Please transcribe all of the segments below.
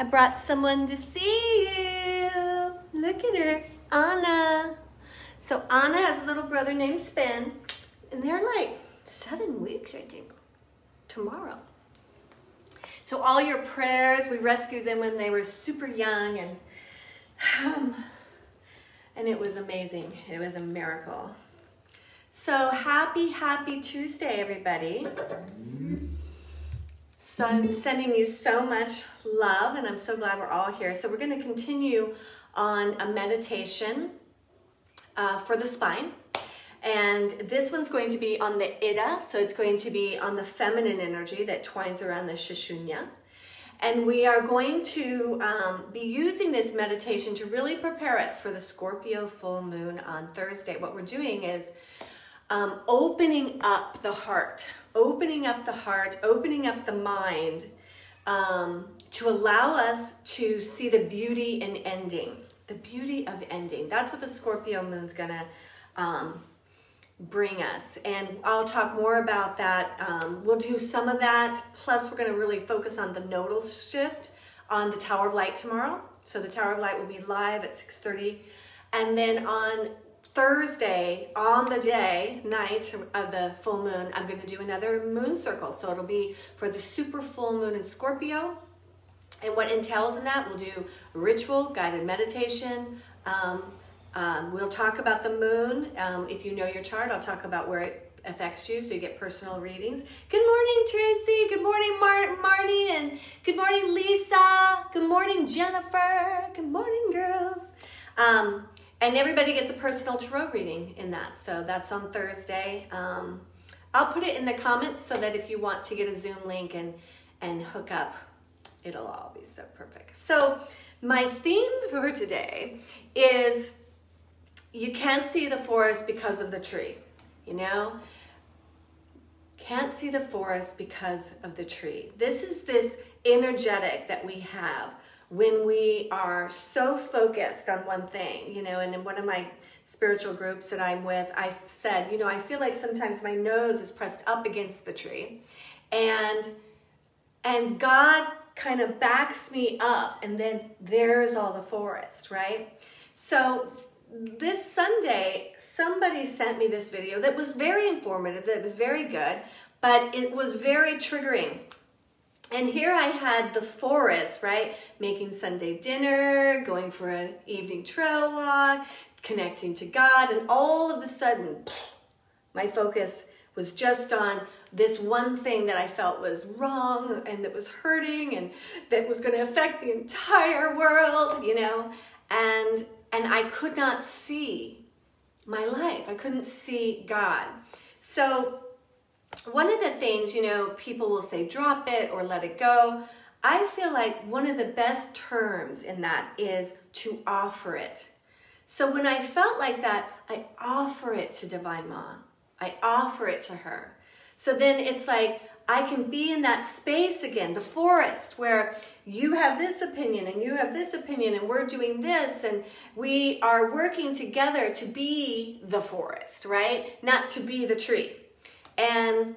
I brought someone to see you. Look at her, Anna. So Anna has a little brother named Spen, and they're like seven weeks, I think, tomorrow. So all your prayers, we rescued them when they were super young, and um, and it was amazing. It was a miracle. So happy, happy Tuesday, everybody. So sending you so much love, and I'm so glad we're all here. So we're going to continue on a meditation uh, for the spine. And this one's going to be on the Ida, so it's going to be on the feminine energy that twines around the Shishunya. And we are going to um, be using this meditation to really prepare us for the Scorpio full moon on Thursday. What we're doing is um, opening up the heart, opening up the heart, opening up the mind um, to allow us to see the beauty in ending. The beauty of ending. That's what the Scorpio moon's gonna um, bring us. And I'll talk more about that. Um, we'll do some of that. Plus, we're going to really focus on the nodal shift on the Tower of Light tomorrow. So the Tower of Light will be live at 6.30. And then on Thursday, on the day, night of the full moon, I'm going to do another moon circle. So it'll be for the super full moon in Scorpio. And what entails in that, we'll do ritual, guided meditation, um, um, we'll talk about the moon. Um, if you know your chart, I'll talk about where it affects you so you get personal readings. Good morning, Tracy. Good morning, Mar- Marty. And good morning, Lisa. Good morning, Jennifer. Good morning, girls. Um, and everybody gets a personal tarot reading in that. So that's on Thursday. Um, I'll put it in the comments so that if you want to get a Zoom link and, and hook up, it'll all be so perfect. So my theme for today is you can't see the forest because of the tree, you know? Can't see the forest because of the tree. This is this energetic that we have when we are so focused on one thing, you know, and in one of my spiritual groups that I'm with, I said, you know, I feel like sometimes my nose is pressed up against the tree and and God kind of backs me up and then there's all the forest, right? So this Sunday, somebody sent me this video that was very informative, that was very good, but it was very triggering. And here I had the forest, right? Making Sunday dinner, going for an evening trail walk, connecting to God, and all of a sudden, my focus was just on this one thing that I felt was wrong and that was hurting and that was going to affect the entire world, you know? And and I could not see my life. I couldn't see God. So, one of the things, you know, people will say drop it or let it go. I feel like one of the best terms in that is to offer it. So when I felt like that, I offer it to Divine Ma. I offer it to her. So then it's like I can be in that space again, the forest, where you have this opinion and you have this opinion and we're doing this and we are working together to be the forest, right? Not to be the tree. And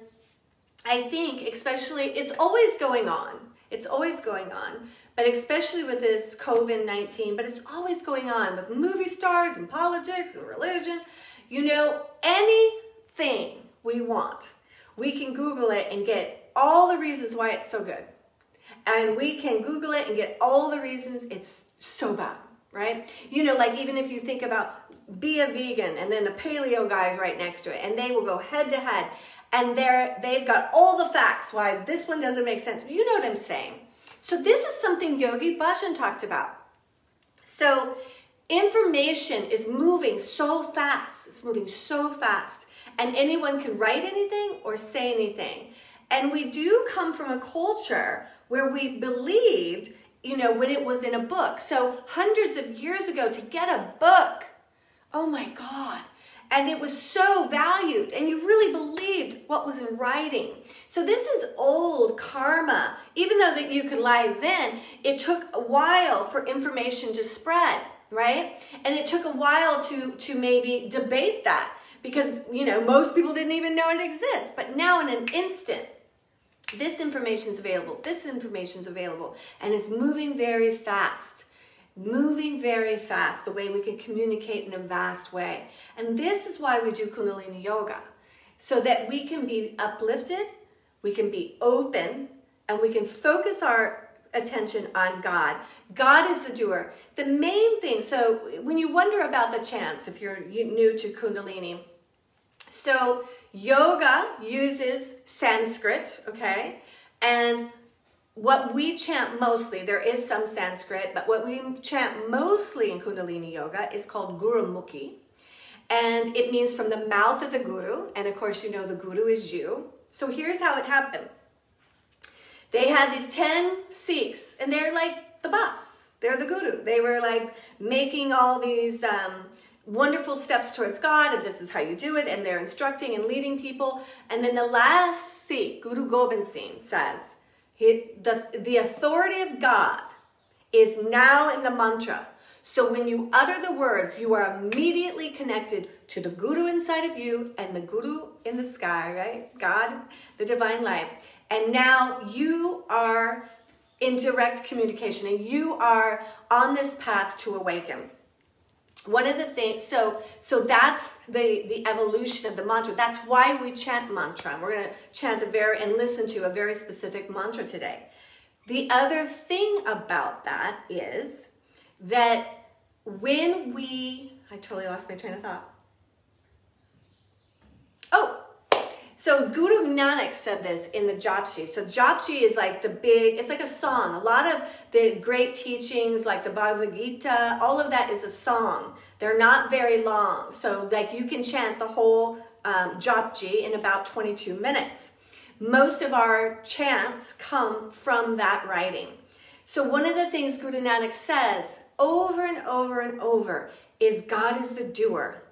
I think, especially, it's always going on. It's always going on. But especially with this COVID 19, but it's always going on with movie stars and politics and religion. You know, anything we want we can Google it and get all the reasons why it's so good. And we can Google it and get all the reasons it's so bad, right? You know, like even if you think about be a vegan and then the paleo guy is right next to it and they will go head to head and they're, they've got all the facts why this one doesn't make sense. You know what I'm saying? So this is something Yogi Bhajan talked about. So information is moving so fast. It's moving so fast and anyone can write anything or say anything. And we do come from a culture where we believed, you know, when it was in a book. So hundreds of years ago, to get a book, oh my God. And it was so valued, and you really believed what was in writing. So this is old karma. Even though that you could lie then, it took a while for information to spread, right? And it took a while to to maybe debate that because, you know, most people didn't even know it exists. But now in an instant, this information is available, this information is available, and it's moving very fast. Moving very fast, the way we can communicate in a vast way. And this is why we do Kundalini Yoga, so that we can be uplifted, we can be open, and we can focus our attention on God. God is the doer. The main thing, so when you wonder about the chants, if you're new to Kundalini, so yoga uses Sanskrit, okay? And what we chant mostly, there is some Sanskrit, but what we chant mostly in Kundalini Yoga is called Gurmukhi. And it means from the mouth of the Guru. And of course, you know the Guru is you. So here's how it happened. They had these 10 Sikhs, and they're like the boss. They're the Guru. They were like making all these um, wonderful steps towards God, and this is how you do it, and they're instructing and leading people. And then the last Sikh, Guru Gobind Singh, says, the, the authority of God is now in the mantra. So when you utter the words, you are immediately connected to the Guru inside of you and the Guru in the sky, right? God, the divine light. And now you are in direct communication and you are on this path to awaken one of the things so so that's the the evolution of the mantra. That's why we chant mantra. We're going to chant a very and listen to a very specific mantra today. The other thing about that is that when we i totally lost my train of thought. Oh so Guru Nanak said this in the Japji. So Japji is like the big, it's like a song. A lot of the great teachings like the Bhagavad Gita, all of that is a song. They're not very long. So like you can chant the whole um, Japji in about 22 minutes. Most of our chants come from that writing. So one of the things Guru Nanak says over and over and over is God is the doer.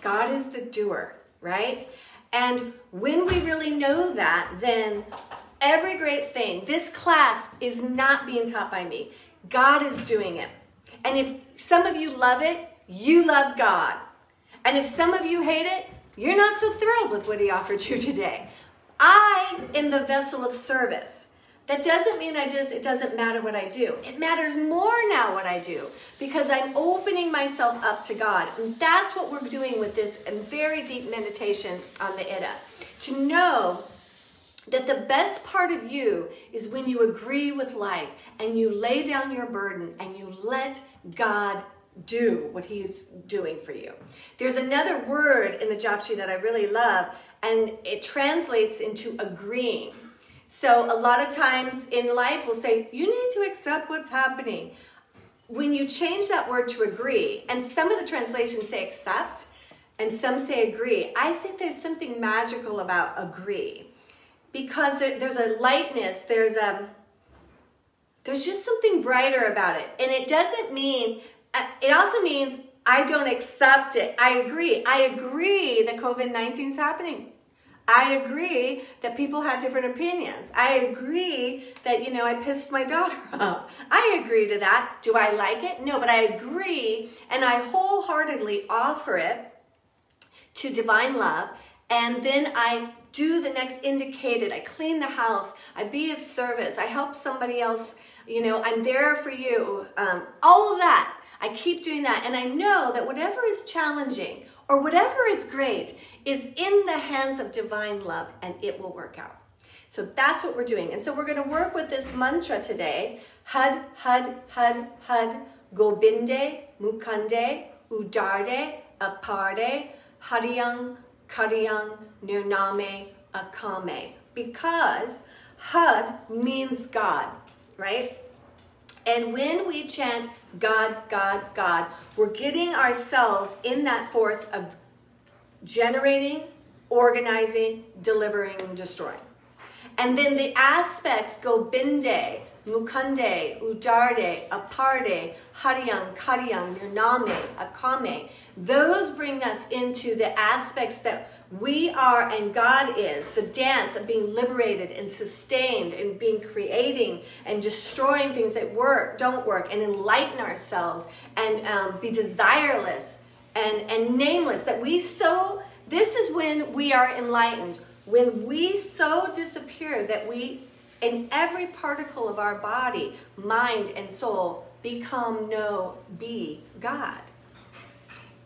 God is the doer, right? And when we really know that, then every great thing, this class is not being taught by me. God is doing it. And if some of you love it, you love God. And if some of you hate it, you're not so thrilled with what He offered you today. I am the vessel of service. That doesn't mean I just, it doesn't matter what I do. It matters more now what I do because I'm opening myself up to God. And that's what we're doing with this very deep meditation on the Ida. To know that the best part of you is when you agree with life and you lay down your burden and you let God do what he's doing for you. There's another word in the Japji that I really love and it translates into agreeing. So a lot of times in life, we'll say, you need to accept what's happening. When you change that word to agree, and some of the translations say accept, and some say agree, I think there's something magical about agree. Because there's a lightness, there's a, there's just something brighter about it. And it doesn't mean, uh, it also means I don't accept it. I agree. I agree that COVID-19 is happening. I agree that people have different opinions. I agree that, you know, I pissed my daughter off. I agree to that. Do I like it? No, but I agree and I wholeheartedly offer it to divine love. And then I do the next indicated. I clean the house. I be of service. I help somebody else. You know, I'm there for you. Um, all of that. I keep doing that. And I know that whatever is challenging or whatever is great is in the hands of divine love and it will work out. So that's what we're doing. And so we're going to work with this mantra today. Had, had, had, had, gobinde, mukande, udarde, aparde, hariyang, kariyang, nirname, akame. Because had means God, right? And when we chant God, God, God, we're getting ourselves in that force of generating, organizing, delivering, destroying. And then the aspects go binde, mukande, udarde, aparde, hariyang, kariyang, nirname, akame. Those bring us into the aspects that we are and God is, the dance of being liberated and sustained and being creating and destroying things that work, don't work, and enlighten ourselves and um, be desireless and, and nameless, that we so, this is when we are enlightened. when we so disappear that we, in every particle of our body, mind and soul, become no be God.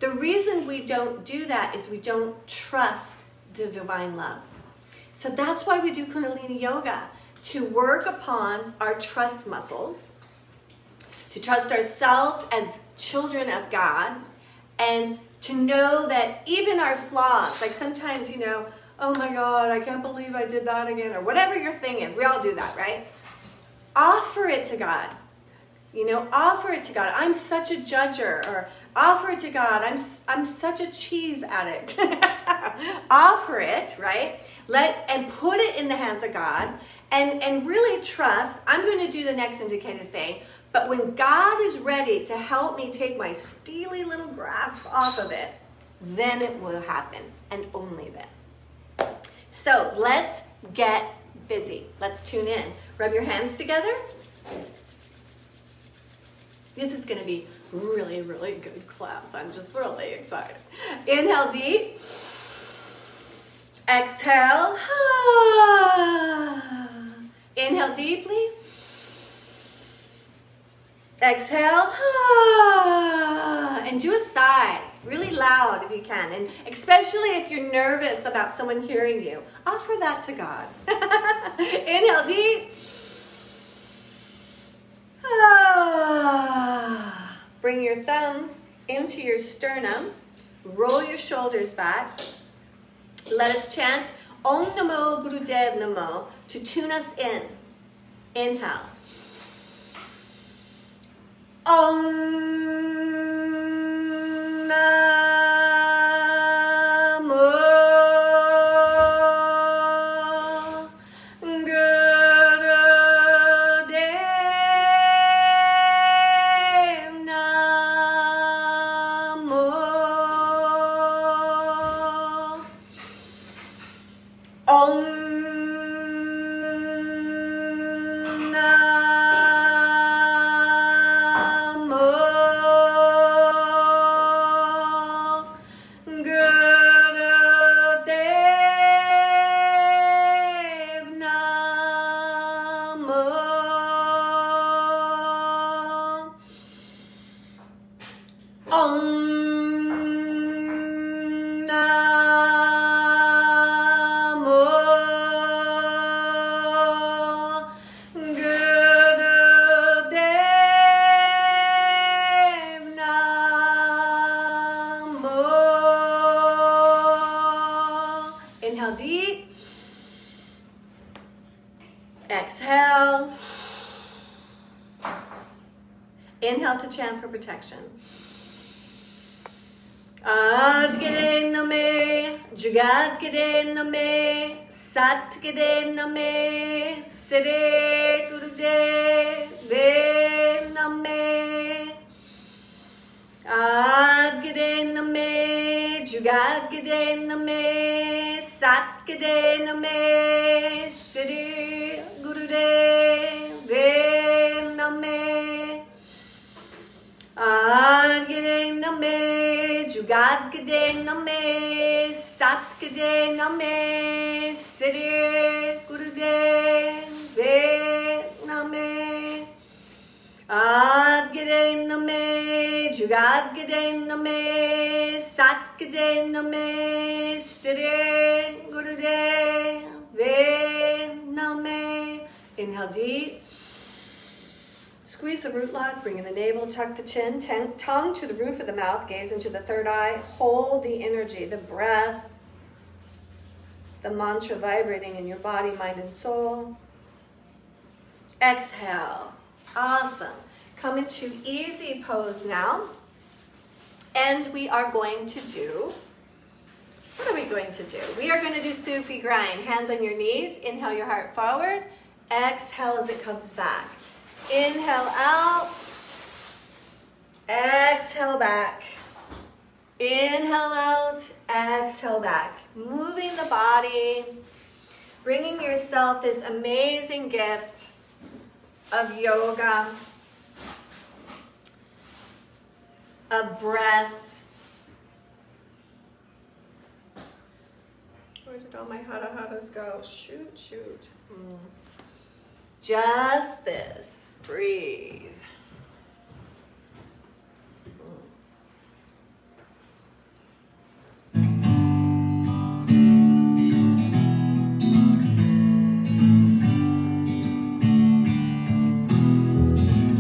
The reason we don't do that is we don't trust the divine love. So that's why we do Kundalini Yoga to work upon our trust muscles, to trust ourselves as children of God, and to know that even our flaws, like sometimes, you know, oh my God, I can't believe I did that again, or whatever your thing is, we all do that, right? Offer it to God. You know, offer it to God. I'm such a judger, or offer it to God. I'm, I'm such a cheese addict. offer it, right? Let and put it in the hands of God and, and really trust. I'm going to do the next indicated thing. But when God is ready to help me take my steely little grasp off of it, then it will happen, and only then. So let's get busy. Let's tune in. Rub your hands together. This is going to be really, really good class. I'm just really excited. Inhale deep. Exhale. Inhale deeply. Exhale. And do a sigh really loud if you can. And especially if you're nervous about someone hearing you, offer that to God. Inhale deep. Bring your thumbs into your sternum. Roll your shoulders back. Let us chant Om Namo Gurudev Namo to tune us in. Inhale. Om Namo name, Jugadgire name, Satgire name, Sere Gurudev name. Adgire name, Jugadgire name, Satgire name, Sri Gurudev name. Adgire name, Jugadgire name, Satgire name, Sri Gurudev name. Inhale deep. Squeeze the root lock, bring in the navel, tuck the chin, tongue to the roof of the mouth, gaze into the third eye, hold the energy, the breath, the mantra vibrating in your body, mind, and soul. Exhale. Awesome. Come into easy pose now. And we are going to do, what are we going to do? We are going to do Sufi grind. Hands on your knees. Inhale your heart forward. Exhale as it comes back. Inhale out. Exhale back. Inhale out. Exhale back. Moving the body. Bringing yourself this amazing gift of yoga, of breath. Where did all my hada hadas go? Shoot, shoot. Mm. Just this. Breathe.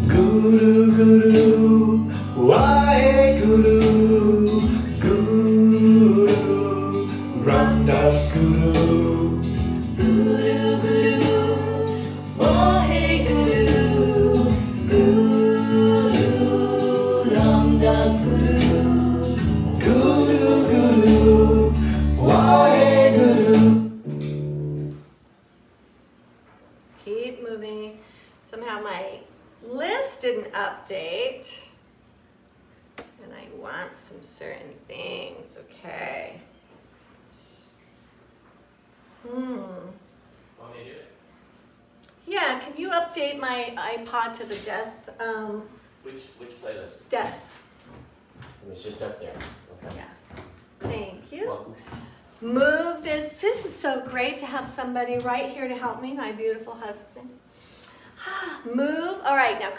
Guru Guru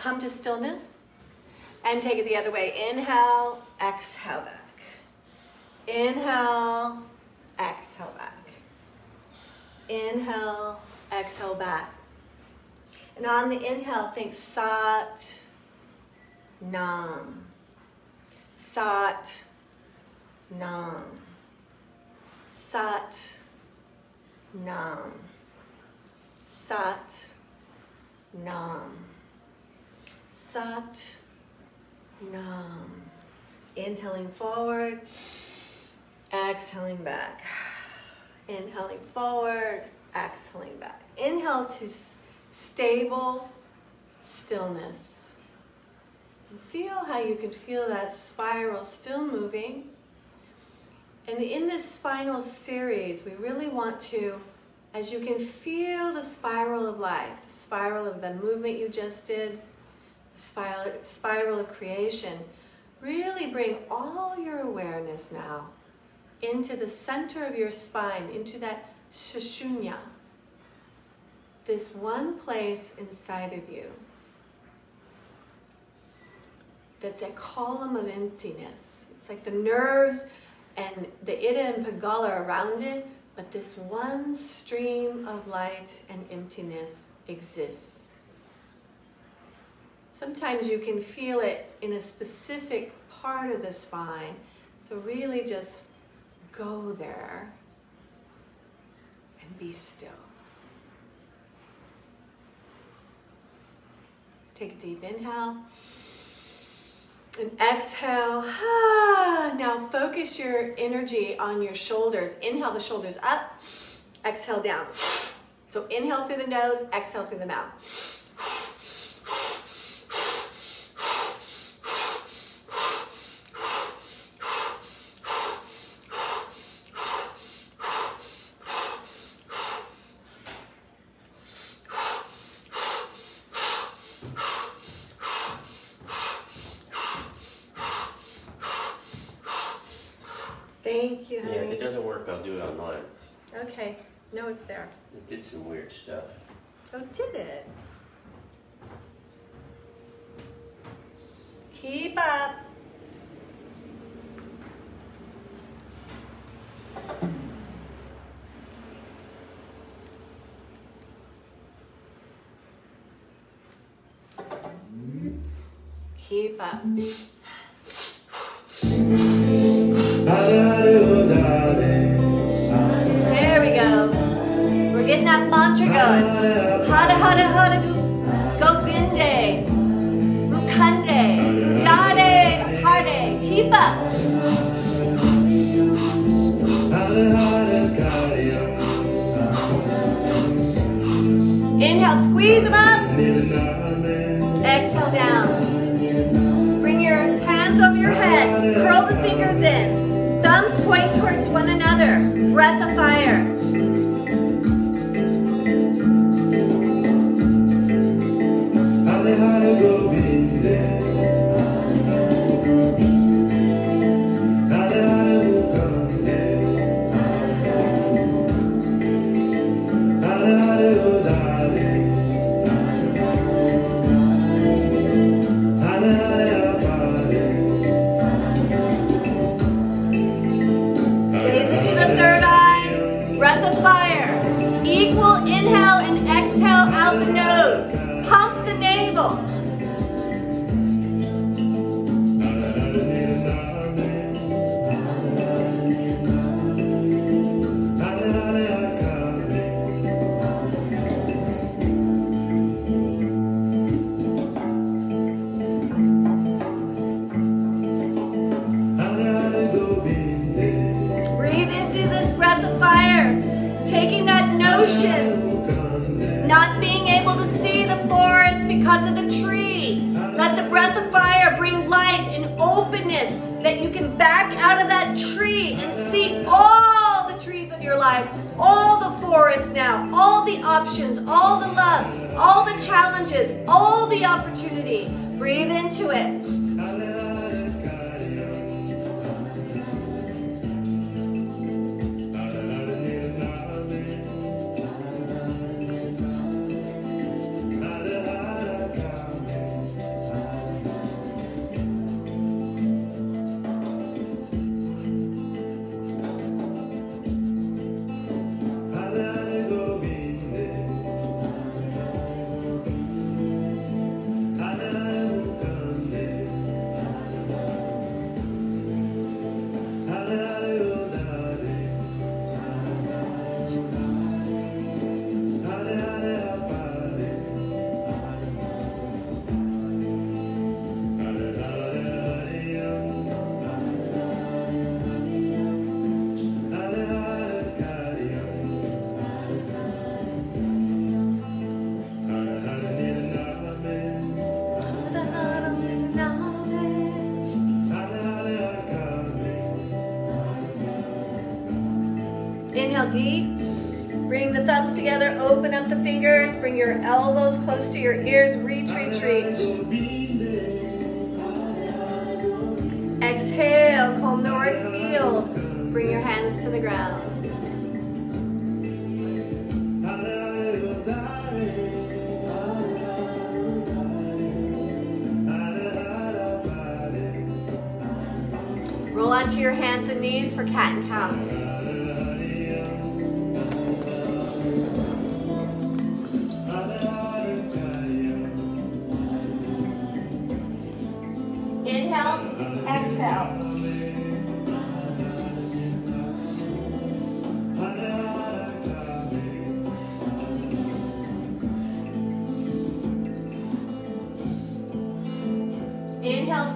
come to stillness and take it the other way. Inhale, exhale back. Inhale, exhale back. Inhale, exhale back. And on the inhale, think sat, nam. Sat, nam. Sat, nam. Sat, nam. Sat, nam. Inhaling forward, exhaling back. Inhaling forward, exhaling back. Inhale to stable stillness. And feel how you can feel that spiral still moving. And in this spinal series, we really want to, as you can feel the spiral of life, the spiral of the movement you just did, spiral, spiral of creation, really bring all your awareness now into the center of your spine, into that shashunya, this one place inside of you that's a column of emptiness. It's like the nerves and the Ida and Pingala around it, but this one stream of light and emptiness exists. Sometimes you can feel it in a specific part of the spine, so really just go there and be still. Take a deep inhale. And exhale. Ah, now focus your energy on your shoulders. Inhale the shoulders up, exhale down. So inhale through the nose, exhale through the mouth. Thank you, Yeah, if honey. it doesn't work, I'll do it online. Okay, no, it's there. It did some weird stuff. Oh, did it? Keep up. Keep up. There we go. We're getting that mantra going. Hada hada hada love, all the challenges, all the opportunity. Breathe into it. Your elbows close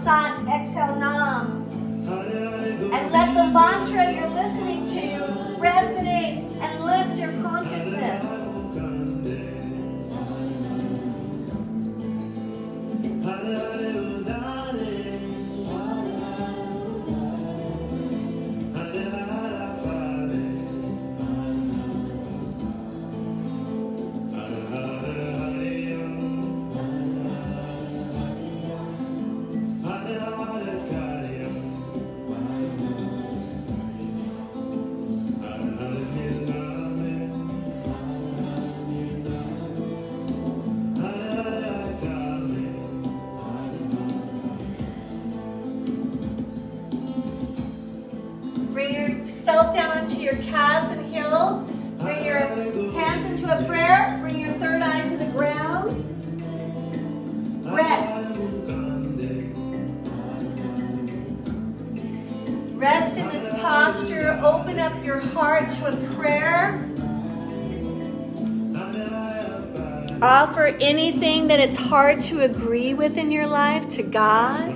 sun. Hard to agree with in your life to God.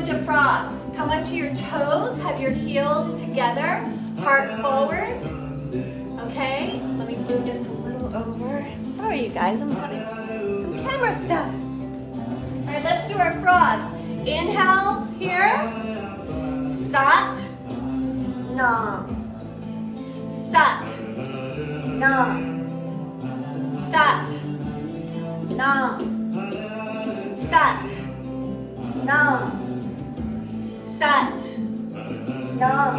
Let's into frog. Come onto your toes. Have your heels together. Heart forward. Okay, let me move this a little over. Sorry, you guys, I'm having some camera stuff. All right, let's do our frogs. Inhale here. Sat. Nam. Sat. Nam. Sat. Nam. Sat. Nam. Sat. Nam.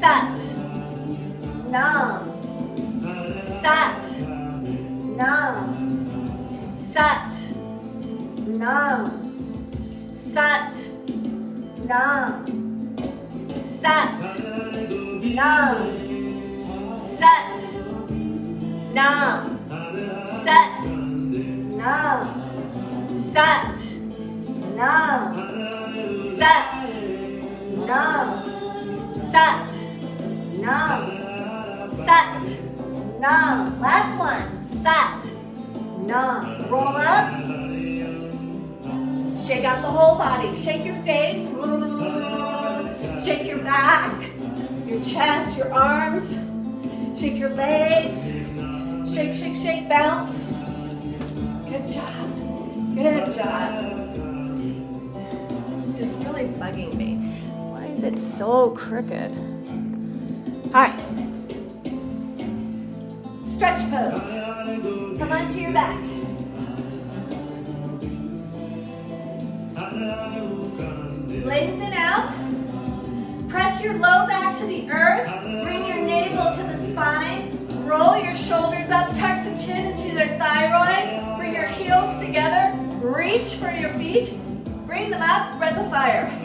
Sat. Nam. Sat. Nam. Sat. Nam. Sat. Nam. Sat. Nam. Sat. Nam. Sat. Nam. Sat. Nam. Sat. Numb. Sat. Numb. Sat. Numb. Last one. Sat. Numb. Roll up. Shake out the whole body. Shake your face. Shake your back, your chest, your arms. Shake your legs. Shake, shake, shake, bounce. Good job. Good job. Just really bugging me. Why is it so crooked? All right. Stretch pose. Come onto your back. Lengthen out. Press your low back to the earth. Bring your navel to the spine. Roll your shoulders up. Tuck the chin into your thyroid. Bring your heels together. Reach for your feet. Them up. Breath of fire.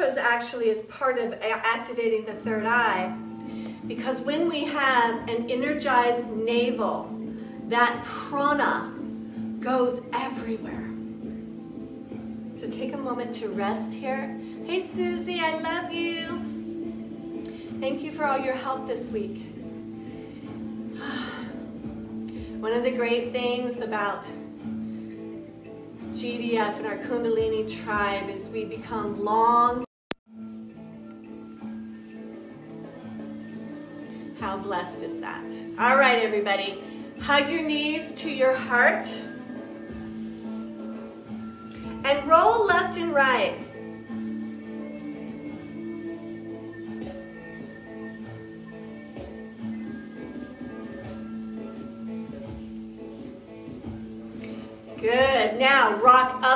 Actually is part of activating the third eye because when we have an energized navel, that prana goes everywhere. So take a moment to rest here. Hey Susie, I love you. Thank you for all your help this week. One of the great things about GDF and our Kundalini tribe as we become long. How blessed is that? All right, everybody. Hug your knees to your heart. And roll left and right.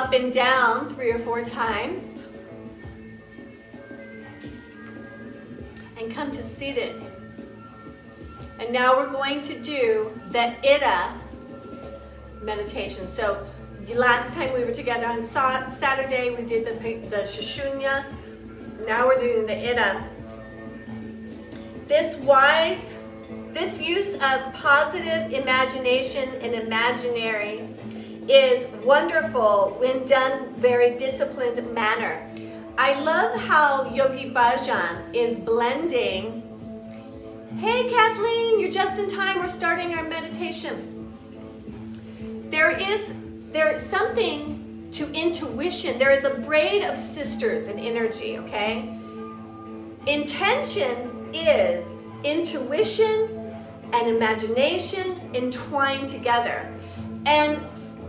Up and down three or four times. And come to seated. And now we're going to do the Ida meditation. So last time we were together on Saturday, we did the, the Shishunya. Now we're doing the Ida. This wise, this use of positive imagination and imaginary is wonderful when done very disciplined manner. I love how Yogi Bhajan is blending. Hey Kathleen, you're just in time. We're starting our meditation. There is there is something to intuition. There is a braid of sisters and energy, okay? Intention is intuition and imagination entwined together. And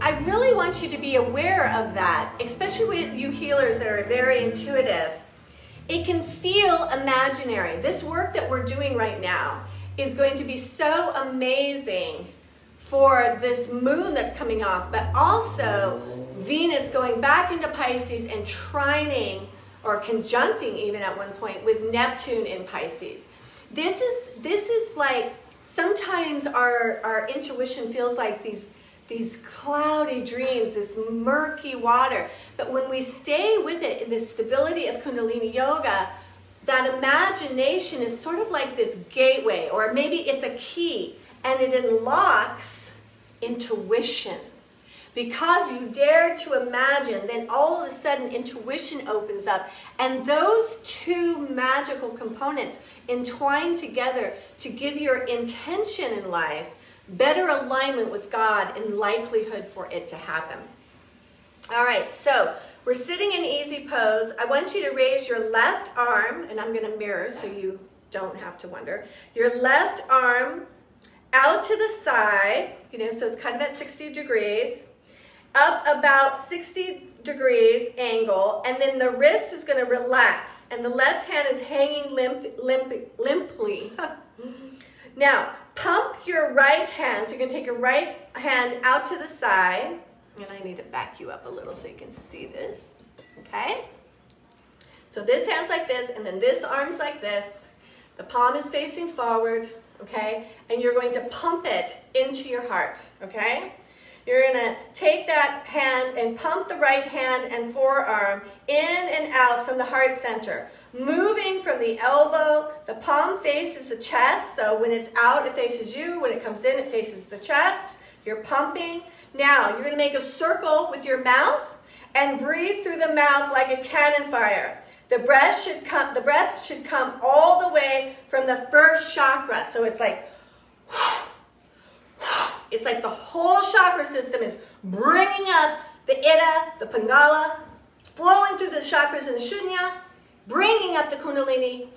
I really want you to be aware of that, especially with you healers that are very intuitive. It can feel imaginary. This work that we're doing right now is going to be so amazing for this moon that's coming off, but also Venus going back into Pisces and trining or conjuncting even at one point with Neptune in Pisces. This is this is like sometimes our our intuition feels like these these cloudy dreams, this murky water. But when we stay with it in the stability of Kundalini Yoga, that imagination is sort of like this gateway, or maybe it's a key, and it unlocks intuition. Because you dare to imagine, then all of a sudden intuition opens up, and those two magical components entwine together to give your intention in life better alignment with God and likelihood for it to happen. All right, so we're sitting in easy pose. I want you to raise your left arm, and I'm going to mirror so you don't have to wonder. Your left arm out to the side, you know, so it's kind of at 60 degrees, up about 60 degrees angle, and then the wrist is going to relax, and the left hand is hanging limp, limp, limply. now, pump your right hand. So you're to take your right hand out to the side, and I need to back you up a little so you can see this. Okay? So this hand's like this, and then this arm's like this. The palm is facing forward, okay? And you're going to pump it into your heart, okay? You're gonna take that hand and pump the right hand and forearm in and out from the heart center. Moving from the elbow, the palm faces the chest. So when it's out, it faces you. When it comes in, it faces the chest. You're pumping. Now, you're gonna make a circle with your mouth and breathe through the mouth like a cannon fire. The breath should come, the breath should come all the way from the first chakra. So it's like, it's like the whole chakra system is bringing up the Ida, the Pingala, flowing through the chakras in the Shunya, bringing up the Kundalini.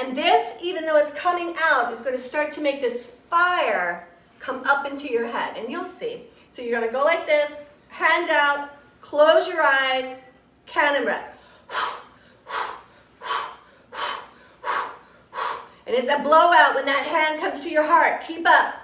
And this, even though it's coming out, is going to start to make this fire come up into your head. And you'll see. So you're going to go like this, hand out, close your eyes, cannon breath. And it's a blowout when that hand comes to your heart. Keep up.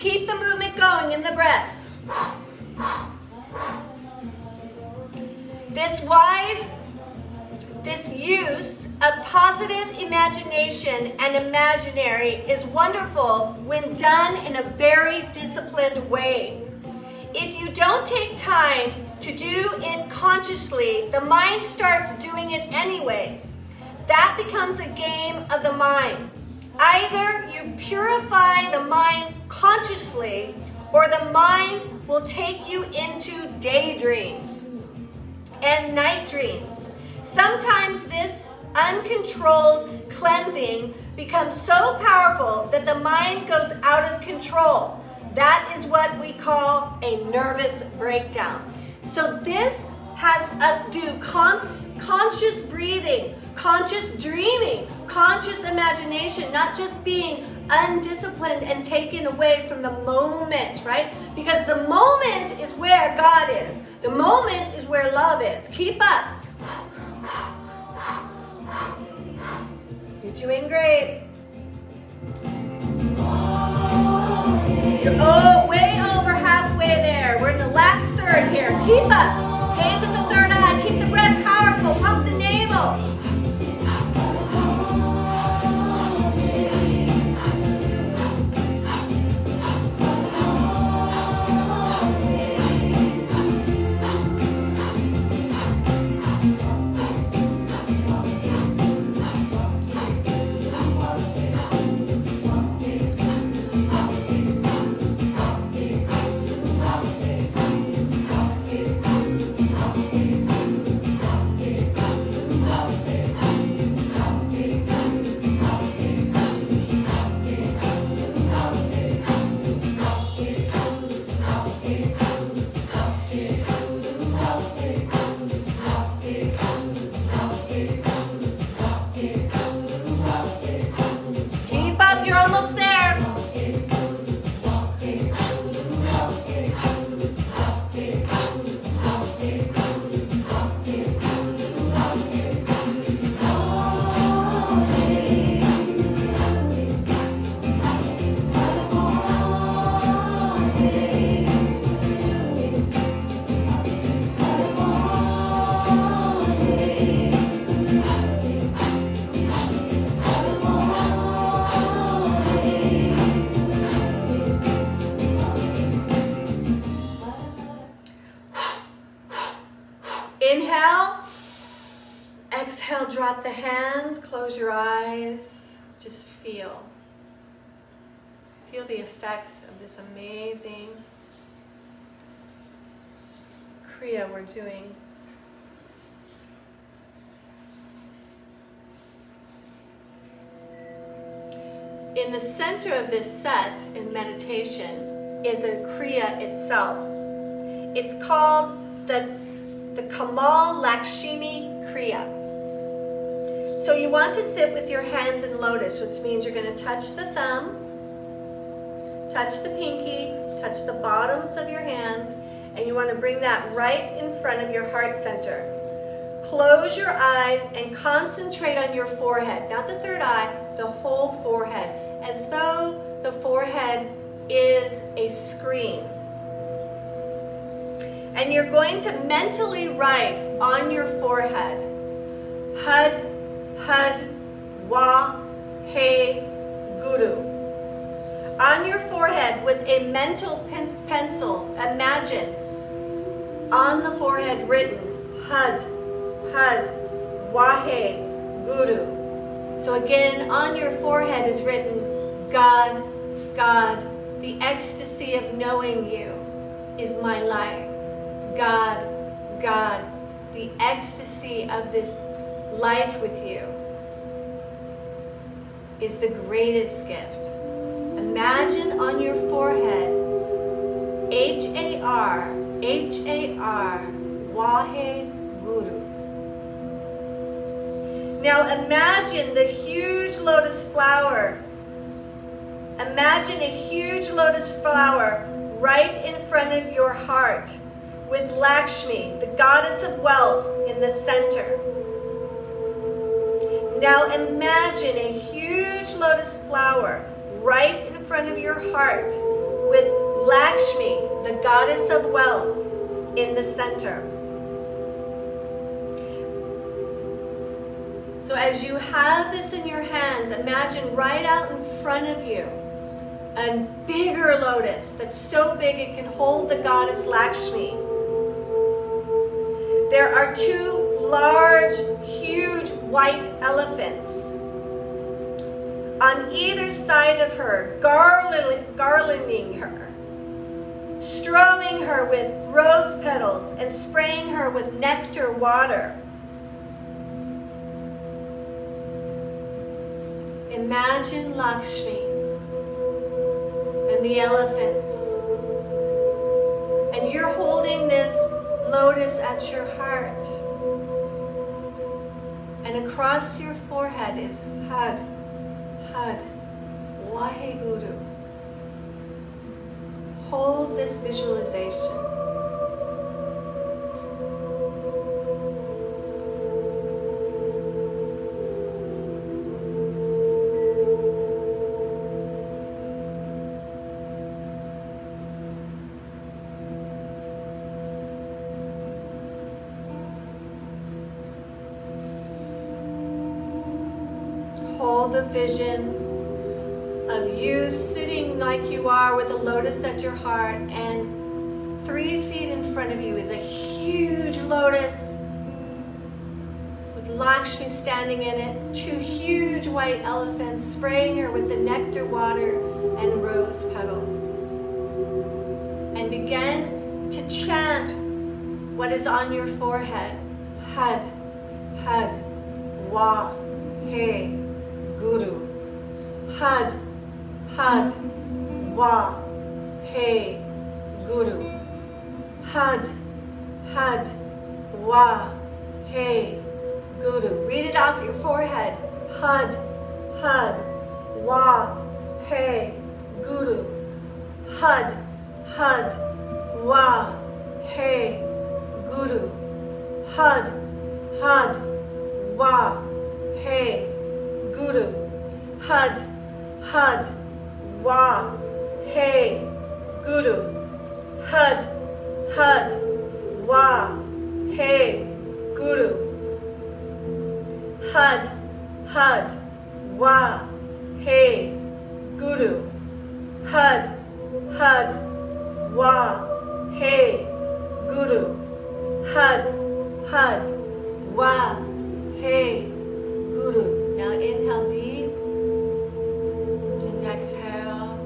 Keep the movement going in the breath. This wise, this use of positive imagination and imaginary is wonderful when done in a very disciplined way. If you don't take time to do it consciously, the mind starts doing it anyways. That becomes a game of the mind. Either you purify the mind consciously, or the mind will take you into daydreams and night dreams. Sometimes this uncontrolled cleansing becomes so powerful that the mind goes out of control. That is what we call a nervous breakdown. So this has us do cons- conscious breathing, conscious dreaming, conscious imagination, not just being undisciplined and taken away from the moment, right? Because the moment is where God is. The moment is where love is. Keep up. You're doing great. You're oh, way over halfway there. We're in the last third here. Keep up. Gaze at the third eye. Keep the breath powerful. Pump the navel. Effects of this amazing Kriya we're doing. In the center of this set in meditation is a Kriya itself. It's called the, the Kamal Lakshmi Kriya. So you want to sit with your hands in lotus, which means you're going to touch the thumb, touch the pinky, touch the bottoms of your hands, and you want to bring that right in front of your heart center. Close your eyes and concentrate on your forehead, not the third eye, the whole forehead, as though the forehead is a screen. And you're going to mentally write on your forehead, Har, Har, Wa, He, Guru. On your forehead with a mental pen- pencil, imagine on the forehead written Har, Har, Wahe, Guru. So again, on your forehead is written God, God, the ecstasy of knowing you is my life. God, God, the ecstasy of this life with you is the greatest gift. Imagine on your forehead H A R, H A R, Wahe Guru. Now imagine the huge lotus flower. Imagine a huge lotus flower right in front of your heart with Lakshmi, the goddess of wealth, in the center. Now imagine a huge lotus flower right in front of your heart with Lakshmi, the goddess of wealth, in the center. So as you have this in your hands, imagine right out in front of you a bigger lotus that's so big it can hold the goddess Lakshmi. There are two large, huge white elephants on either side of her, garlanding her, strowing her with rose petals and spraying her with nectar water. Imagine Lakshmi and the elephants. And you're holding this lotus at your heart. And across your forehead is Har, Har, Waheguru. Hold this visualization. And three feet in front of you is a huge lotus with Lakshmi standing in it, two huge white elephants spraying her with the nectar water and rose petals. And begin to chant what is on your forehead. Har, Har, har, wa, hey, guru. Har, har, wa, hey, guru. Har, har, wa, hey, Guru Now inhale deep and exhale.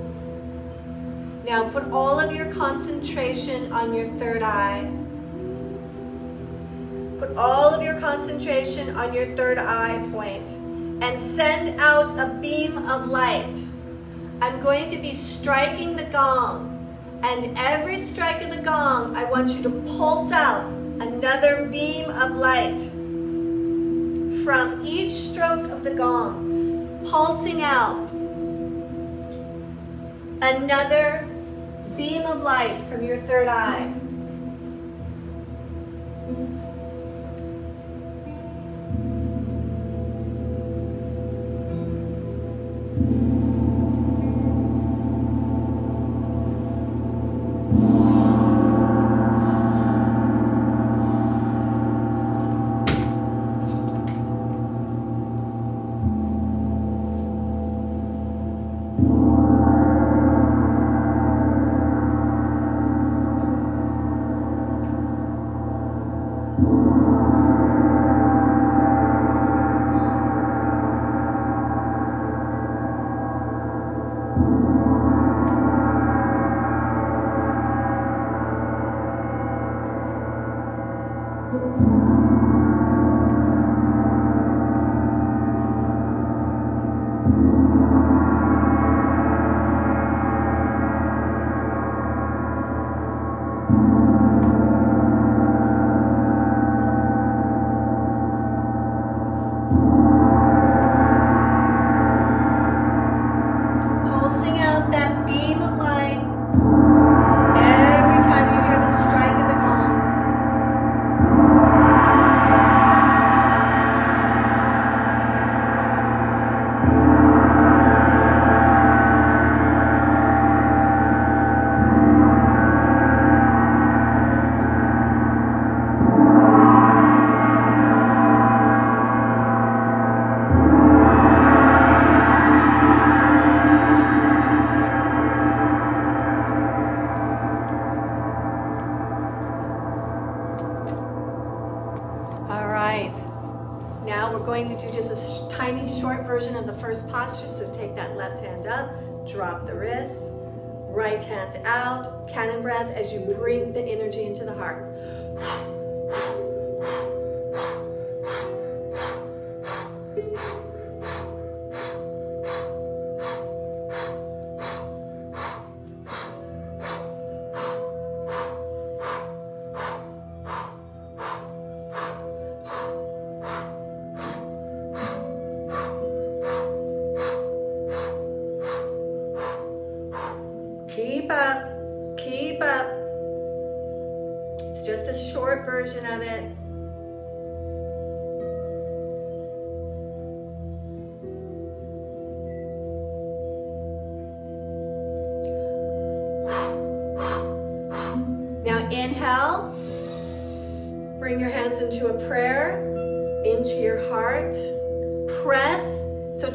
Now put all of your concentration on your third eye. Put all of your concentration on your third eye point and send out a beam of light. I'm going to be striking the gong. And every strike of the gong, I want you to pulse out another beam of light from each stroke of the gong, pulsing out another beam of light from your third eye. Pulsing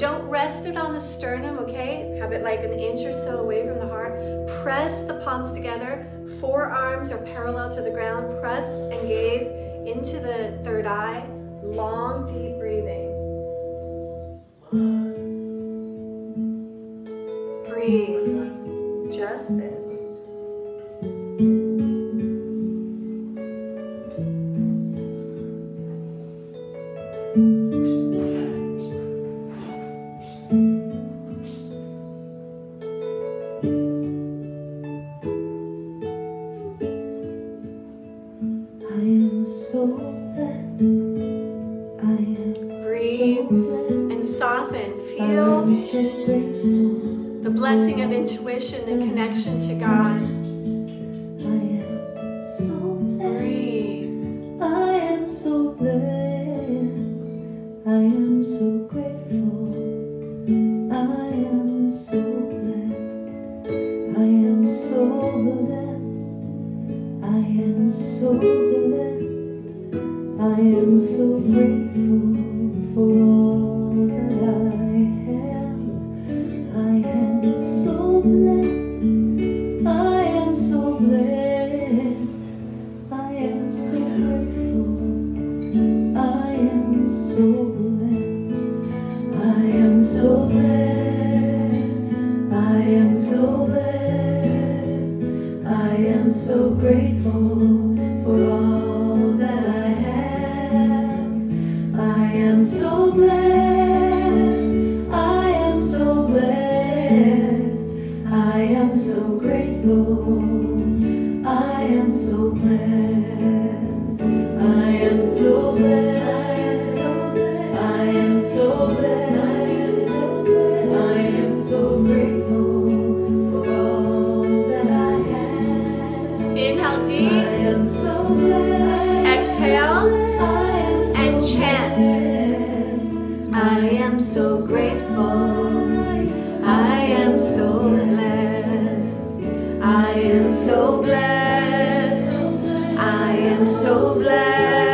don't rest it on the sternum, okay? Have it like an inch or so away from the heart. Press the palms together. Forearms are parallel to the ground. Press and gaze into the third eye. Long, deep breathing. Breathe. Just this. So blessed. I am so blessed.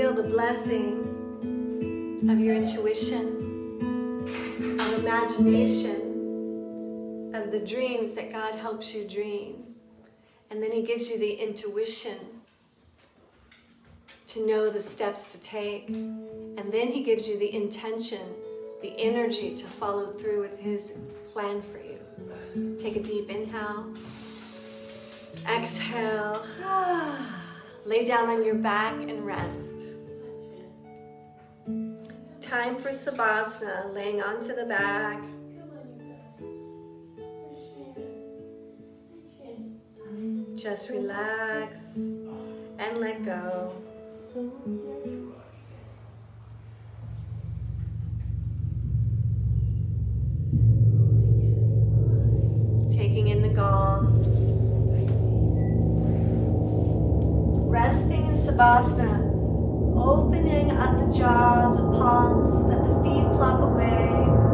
Feel the blessing of your intuition, of imagination, of the dreams that God helps you dream. And then He gives you the intuition to know the steps to take. And then He gives you the intention, the energy to follow through with His plan for you. Take a deep inhale. Exhale. Lay down on your back and rest. Time for Savasana, laying onto the back. Just relax and let go. Taking in the gong. Resting in Savasana. Opening up the jaw, the palms, let the feet flop away.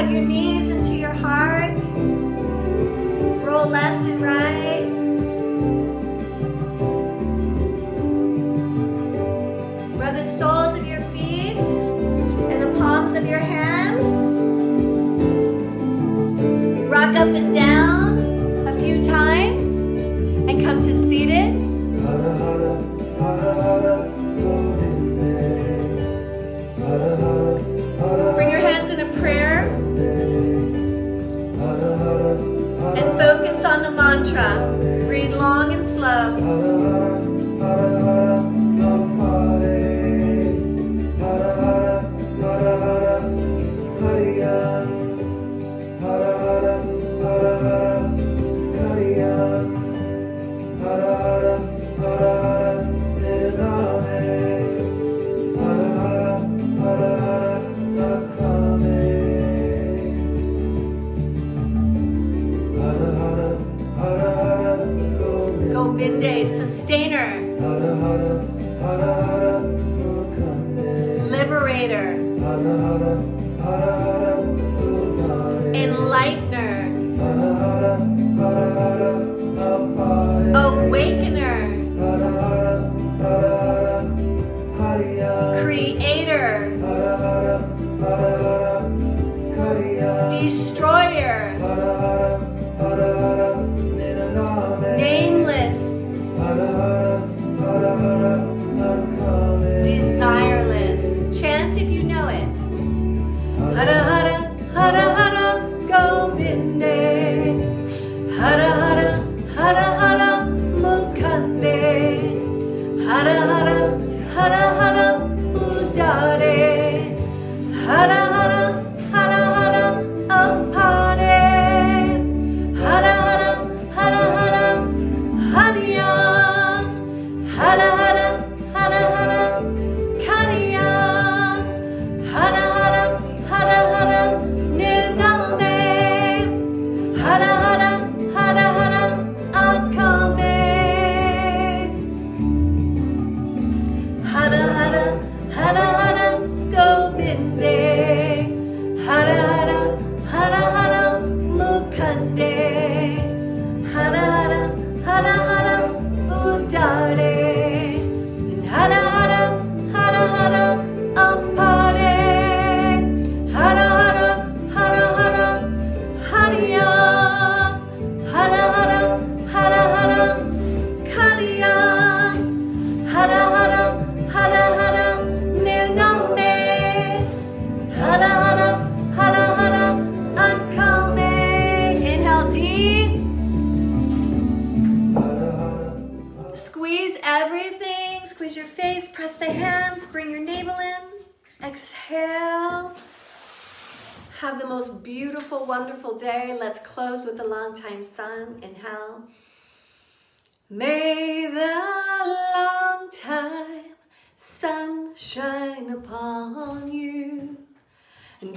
hug your knees mantra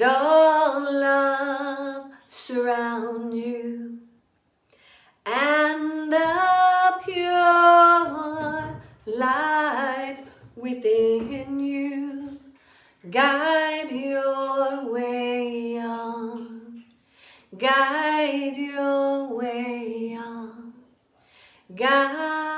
all love surround you. And the pure light within you guide your way on guide your way on guide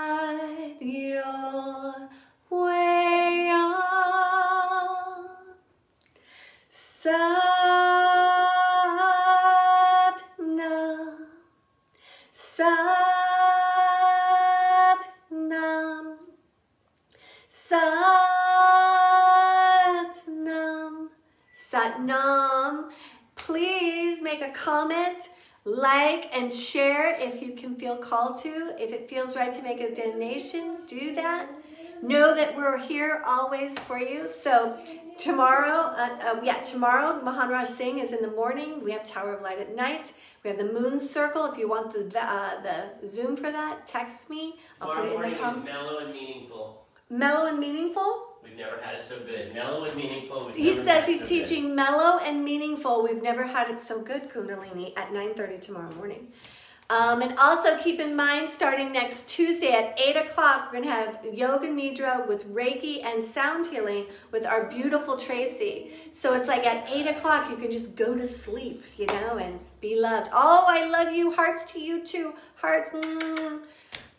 comment, like, and share if you can feel called to. If it feels right to make a donation, do that. Know that we're here always for you. So tomorrow, uh, uh, yeah, tomorrow Mahanraj Singh is in the morning. We have Tower of Light at night. We have the Moon Circle. If you want the uh, the Zoom for that, text me. I'll tomorrow put it in the comments. Mellow and meaningful. Mellow and meaningful. We've never had it so good. Mellow and meaningful. He says he's so good. teaching mellow and meaningful. We've never had it so good, Kundalini, at 9.30 tomorrow morning. Um, and also keep in mind, starting next Tuesday at 8 o'clock, we're going to have Yoga Nidra with Reiki and sound healing with our beautiful Tracy. So it's like at 8 o'clock, you can just go to sleep, you know, and be loved. Oh, I love you. Hearts to you too. Hearts. Mm.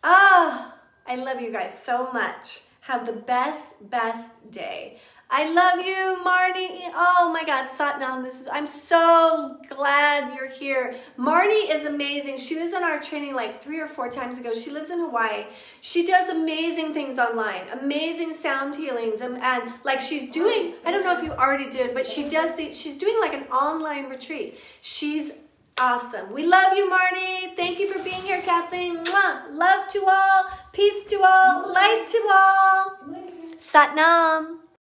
Ah, I love you guys so much. Have the best, best day. I love you, Marnie. Oh my God, Satnam, this is, I'm so glad you're here. Marnie is amazing. She was in our training like three or four times ago. She lives in Hawaii. She does amazing things online, amazing sound healings, and, and like she's doing, I don't know if you already did, but she does the, she's doing like an online retreat. She's Awesome. We love you, Marnie. Thank you for being here, Kathleen. Mwah. Love to all. Peace to all. Light to all. Satnam.